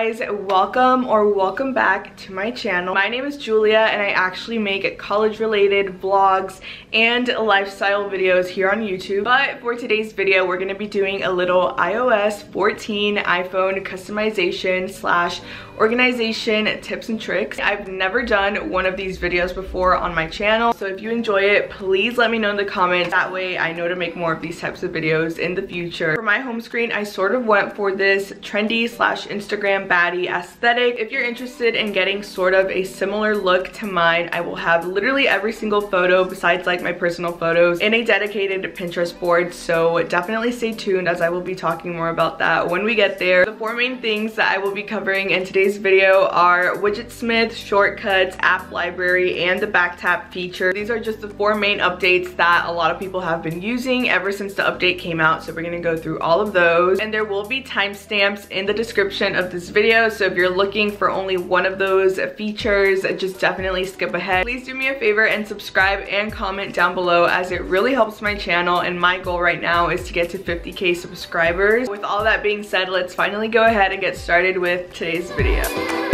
guys welcome or welcome back to my channel. My name is Julia and I actually make college related vlogs and lifestyle videos here on YouTube. But for today's video we're to be doing a little iOS 14 iPhone customization slash organization tips and tricks. I've never done one of these videos before on my channel, so if you enjoy it, please let me know in the comments. That way I know to make more of these types of videos in the future. For my home screen, I sort of went for this trendy slash Instagram baddie aesthetic. If you're interested in getting sort of a similar look to mine, I will have literally every single photo besides like my personal photos in a dedicated Pinterest board, so definitely stay tuned as I will be talking more about that when we get there. The four main things that I will be covering in today's today's video are Widgetsmith, Shortcuts, App Library, and the Backtap feature. These are just the four main updates that a lot of people have been using ever since the update came out. So we're gonna go through all of those. And there will be timestamps in the description of this video. So if you're looking for only one of those features, just definitely skip ahead. Please do me a favor and subscribe and comment down below as it really helps my channel. And my goal right now is to get to 50k subscribers. With all that being said, let's finally go ahead and get started with today's video. Yeah.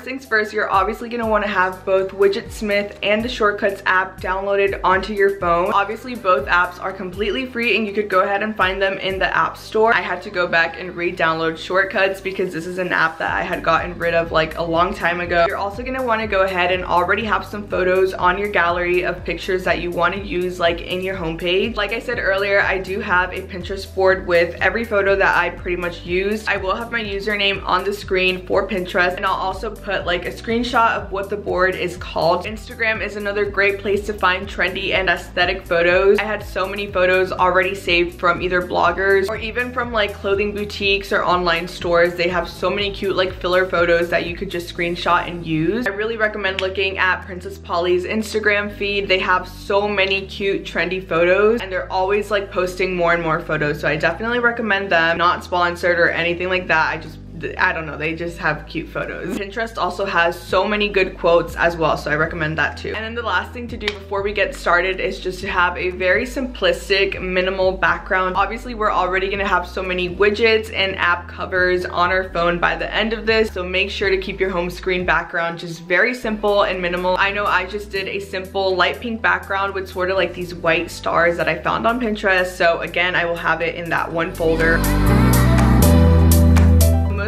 First things first, you're obviously gonna wanna have both Widgetsmith and the Shortcuts app downloaded onto your phone. Obviously, both apps are completely free and you could go ahead and find them in the App Store. I had to go back and re-download Shortcuts because this is an app that I had gotten rid of like a long time ago. You're also gonna wanna go ahead and already have some photos on your gallery of pictures that you wanna use like in your homepage. Like I said earlier, I do have a Pinterest board with every photo that I pretty much used. I will have my username on the screen for Pinterest and I'll also put like a screenshot of what the board is called. Instagram is another great place to find trendy and aesthetic photos. I had so many photos already saved from either bloggers or even from like clothing boutiques or online stores. They have so many cute like filler photos that you could just screenshot and use. I really recommend looking at Princess Polly's Instagram feed. They have so many cute trendy photos and they're always like posting more and more photos. So I definitely recommend them. Not sponsored or anything like that. I just I don't know, they just have cute photos. Pinterest also has so many good quotes as well, so I recommend that too. And then the last thing to do before we get started is just to have a very simplistic, minimal background. Obviously, we're already gonna have so many widgets and app covers on our phone by the end of this, so make sure to keep your home screen background just very simple and minimal. I know I just did a simple light pink background with sort of like these white stars that I found on Pinterest, so again, I will have it in that one folder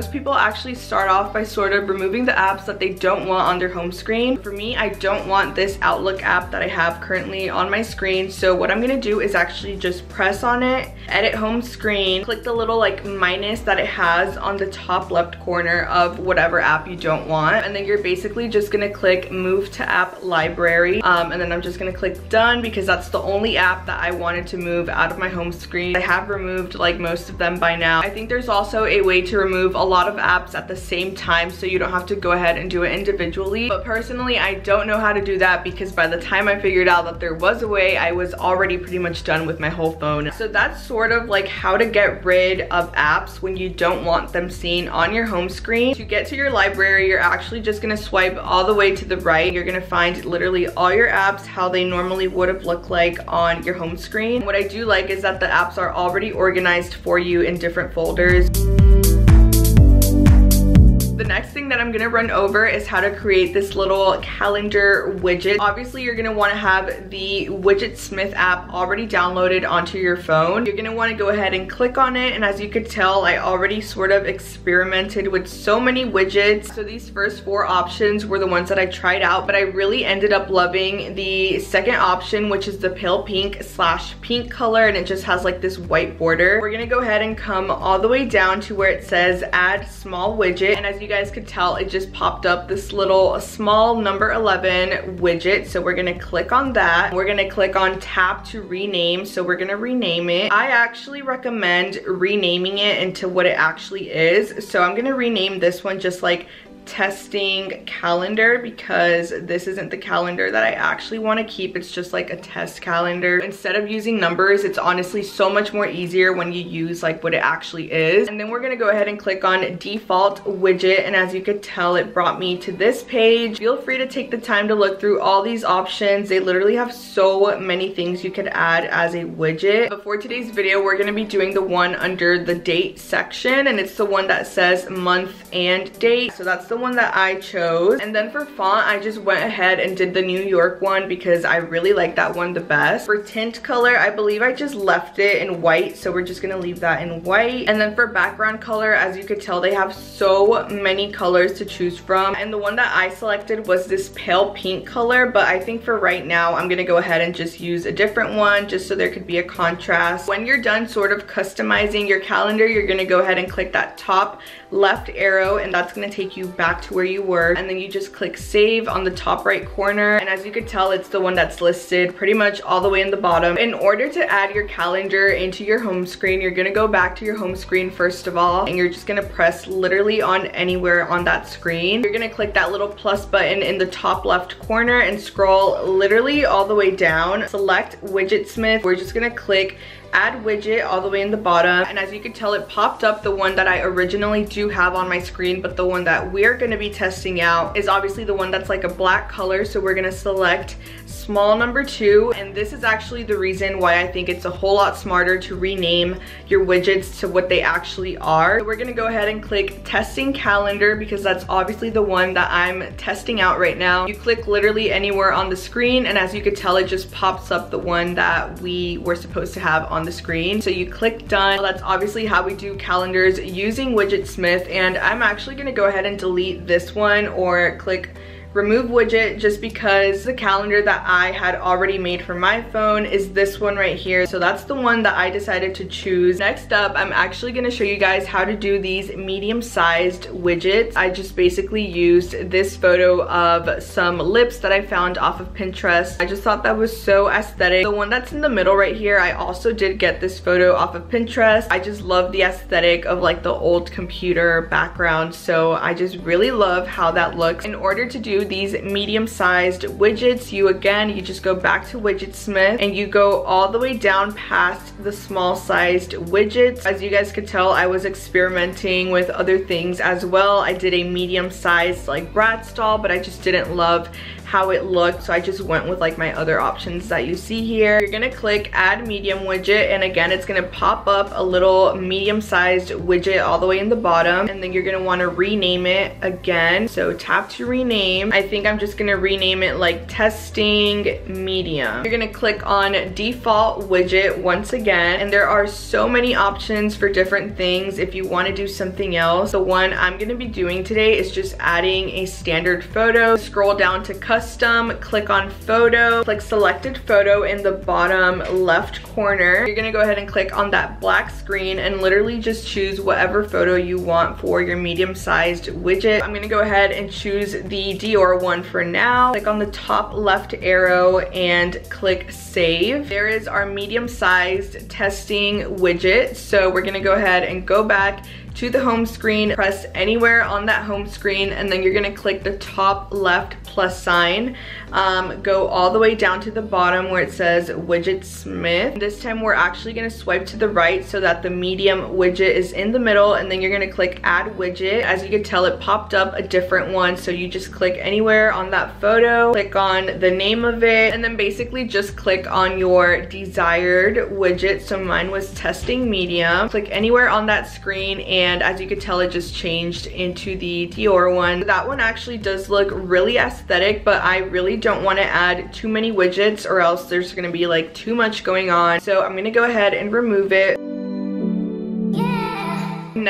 most people actually start off by sort of removing the apps that they don't want on their home screen. For me, I don't want this Outlook app that I have currently on my screen. So what I'm gonna do is actually just press on it, edit home screen, click the little like minus that it has on the top left corner of whatever app you don't want. And then you're basically just gonna click move to app library. Um, and then I'm just gonna click done because that's the only app that I wanted to move out of my home screen. I have removed like most of them by now. I think there's also a way to remove a lot of apps at the same time so you don't have to go ahead and do it individually. But personally, I don't know how to do that because by the time I figured out that there was a way, I was already pretty much done with my whole phone. So that's sort of like how to get rid of apps when you don't want them seen on your home screen. To get to your library, you're actually just gonna swipe all the way to the right. You're gonna find literally all your apps how they normally would have looked like on your home screen. What I do like is that the apps are already organized for you in different folders the next thing that I'm gonna run over is how to create this little calendar widget. Obviously, you're gonna wanna have the Widgetsmith app already downloaded onto your phone. You're gonna wanna go ahead and click on it, and as you could tell, I already sort of experimented with so many widgets. So these first four options were the ones that I tried out, but I really ended up loving the second option, which is the pale pink slash pink color, and it just has like this white border. We're gonna go ahead and come all the way down to where it says add small widget, and as you guys could tell, it just popped up this little small number 11 widget. So we're gonna click on that. We're gonna click on tap to rename. So we're gonna rename it. I actually recommend renaming it into what it actually is. So I'm gonna rename this one just like testing calendar because this isn't the calendar that I actually want to keep. It's just like a test calendar. Instead of using numbers, it's honestly so much more easier when you use like what it actually is. And then we're going to go ahead and click on default widget. And as you could tell, it brought me to this page. Feel free to take the time to look through all these options. They literally have so many things you could add as a widget. But for today's video, we're going to be doing the one under the date section. And it's the one that says month and date. So that's the one that I chose. And then for font, I just went ahead and did the New York one because I really like that one the best. For tint color, I believe I just left it in white. So we're just gonna leave that in white. And then for background color, as you could tell, they have so many colors to choose from. And the one that I selected was this pale pink color, but I think for right now, I'm gonna go ahead and just use a different one just so there could be a contrast. When you're done sort of customizing your calendar, you're gonna go ahead and click that top left arrow and that's gonna take you back to where you were and then you just click save on the top right corner and as you can tell it's the one that's listed pretty much all the way in the bottom. In order to add your calendar into your home screen you're gonna go back to your home screen first of all and you're just gonna press literally on anywhere on that screen. You're gonna click that little plus button in the top left corner and scroll literally all the way down. Select Widgetsmith. We're just gonna click add widget all the way in the bottom. And as you can tell it popped up. The one that I originally do have on my screen but the one that we're going to be testing out is obviously the one that's like a black color. So we're to select small number two and this is actually the reason why I think it's a whole lot smarter to rename your widgets to what they actually are. So we're gonna go ahead and click testing calendar because that's obviously the one that I'm testing out right now. You click literally anywhere on the screen and as you could tell it just pops up the one that we were supposed to have on the screen. So you click done. That's obviously how we do calendars using Widgetsmith and I'm actually gonna go ahead and delete this one or click remove widget just because the calendar that I had already made for my phone is this one right here. So that's the one that I decided to choose. Next up, I'm actually gonna show you guys how to do these medium-sized widgets. I just basically used this photo of some lips that I found off of Pinterest. I just thought that was so aesthetic. The one that's in the middle right here, I also did get this photo off of Pinterest. I just love the aesthetic of like the old computer background. So I just really love how that looks. In order to do these medium-sized widgets, you again, you just go back to Widgetsmith and you go all the way down past the small-sized widgets. As you guys could tell, I was experimenting with other things as well. I did a medium-sized like Bratz doll, but I just didn't love how it looked so I just went with like my other options that you see here. You're gonna click add medium widget and again it's gonna pop up a little medium sized widget all the way in the bottom and then you're gonna wanna rename it again. So tap to rename. I think I'm just gonna rename it like testing medium. You're gonna click on default widget once again and there are so many options for different things if you wanna do something else. The one I'm gonna be doing today is just adding a standard photo. Scroll down to custom custom, click on photo, click selected photo in the bottom left corner. You're gonna go ahead and click on that black screen and literally just choose whatever photo you want for your medium-sized widget. I'm gonna go ahead and choose the Dior one for now. Click on the top left arrow and click save. There is our medium-sized testing widget. So we're gonna go ahead and go back to the home screen, press anywhere on that home screen, and then you're gonna click the top left plus sign. Um, go all the way down to the bottom where it says Widgetsmith. This time we're actually gonna swipe to the right so that the medium widget is in the middle, and then you're gonna click Add Widget. As you can tell, it popped up a different one, so you just click anywhere on that photo, click on the name of it, and then basically just click on your desired widget. So mine was testing medium. Click anywhere on that screen and as you could tell it just changed into the Dior one. That one actually does look really aesthetic but I really don't want to add too many widgets or else there's going to be like too much going on. So I'm to go ahead and remove it.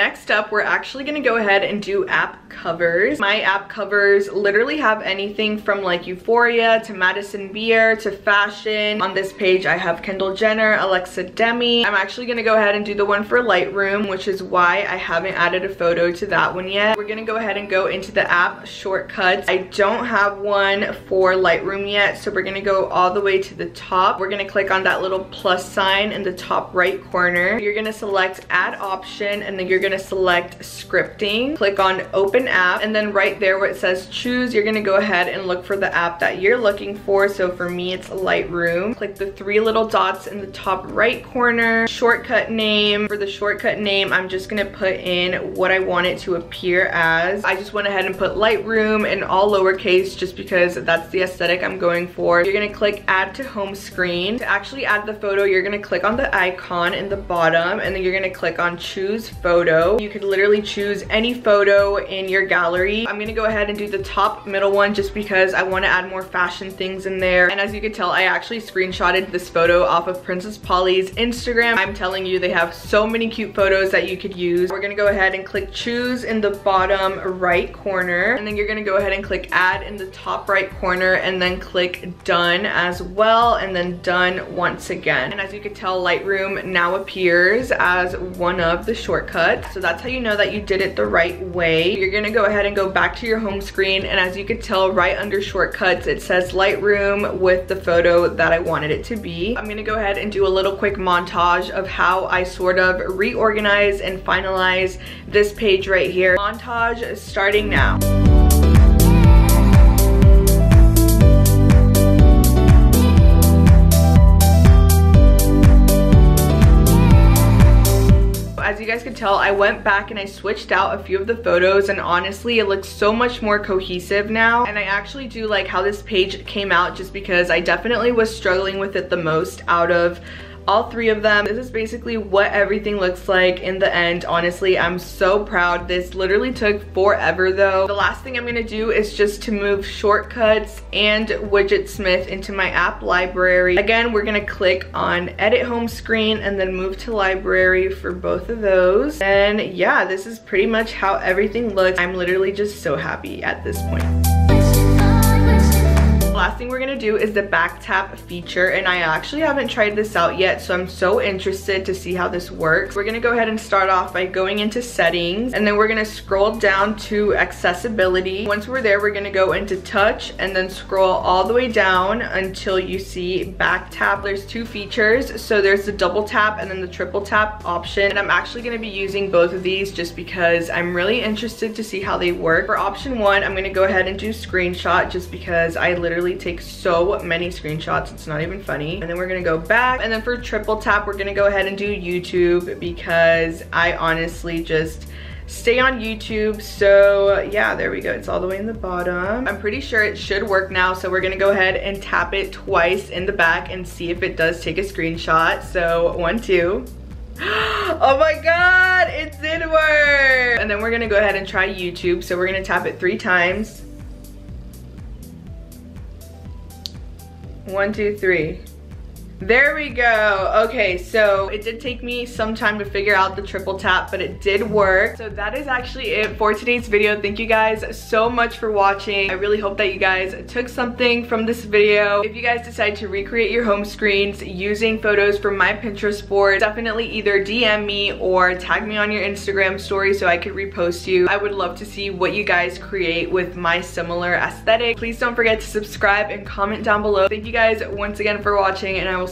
Next up, we're actually gonna go ahead and do app covers. My app covers literally have anything from like Euphoria to Madison Beer to fashion. On this page, I have Kendall Jenner, Alexa Demie. I'm actually gonna go ahead and do the one for Lightroom, which is why I haven't added a photo to that one yet. We're gonna go ahead and go into the app shortcuts. I don't have one for Lightroom yet, so we're gonna go all the way to the top. We're gonna click on that little plus sign in the top right corner. You're gonna select add option and then you're gonna gonna select scripting, click on open app, and then right there where it says choose, you're gonna go ahead and look for the app that you're looking for. So for me, it's Lightroom. Click the three little dots in the top right corner, shortcut name. For the shortcut name, I'm just gonna put in what I want it to appear as. I just went ahead and put Lightroom in all lowercase just because that's the aesthetic I'm going for. You're gonna click add to home screen. To actually add the photo, you're gonna click on the icon in the bottom and then you're gonna click on choose photo. You could literally choose any photo in your gallery. I'm gonna go ahead and do the top middle one just because I wanna add more fashion things in there. And as you can tell, I actually screenshotted this photo off of Princess Polly's Instagram. I'm telling you, they have so many cute photos that you could use. We're gonna go ahead and click choose in the bottom right corner. And then you're gonna go ahead and click add in the top right corner and then click done as well and then done once again. And as you can tell, Lightroom now appears as one of the shortcuts. So that's how you know that you did it the right way. You're gonna go ahead and go back to your home screen and as you can tell right under shortcuts, it says Lightroom with the photo that I wanted it to be. I'm gonna go ahead and do a little quick montage of how I sort of reorganize and finalize this page right here. Montage starting now. Tell, I went back and I switched out a few of the photos and honestly, it looks so much more cohesive now. And I actually do like how this page came out just because I definitely was struggling with it the most out of all three of them. This is basically what everything looks like in the end. Honestly, I'm so proud. This literally took forever though. The last thing I'm gonna do is just to move shortcuts and Widgetsmith into my app library. Again, we're gonna click on edit home screen and then move to library for both of those. And yeah, this is pretty much how everything looks. I'm literally just so happy at this point last thing we're gonna do is the back tap feature and I actually haven't tried this out yet so I'm so interested to see how this works. We're gonna go ahead and start off by going into settings and then we're gonna scroll down to accessibility. Once we're there we're gonna go into touch and then scroll all the way down until you see back tap. There's two features so there's the double tap and then the triple tap option and I'm actually gonna be using both of these just because I'm really interested to see how they work. For option one I'm gonna go ahead and do screenshot just because I literally take so many screenshots. It's not even funny. And then we're gonna go back. And then for triple tap, we're gonna go ahead and do YouTube because I honestly just stay on YouTube. So yeah, there we go. It's all the way in the bottom. I'm pretty sure it should work now. So we're gonna go ahead and tap it twice in the back and see if it does take a screenshot. So one, two. oh my God, it did work. And then we're gonna go ahead and try YouTube. So we're gonna tap it three times. One, two, three. There we go. Okay, so it did take me some time to figure out the triple tap, but it did work. So that is actually it for today's video. Thank you guys so much for watching. I really hope that you guys took something from this video. If you guys decide to recreate your home screens using photos from my Pinterest board, definitely either DM me or tag me on your Instagram story so I could repost you. I would love to see what you guys create with my similar aesthetic. Please don't forget to subscribe and comment down below. Thank you guys once again for watching and I will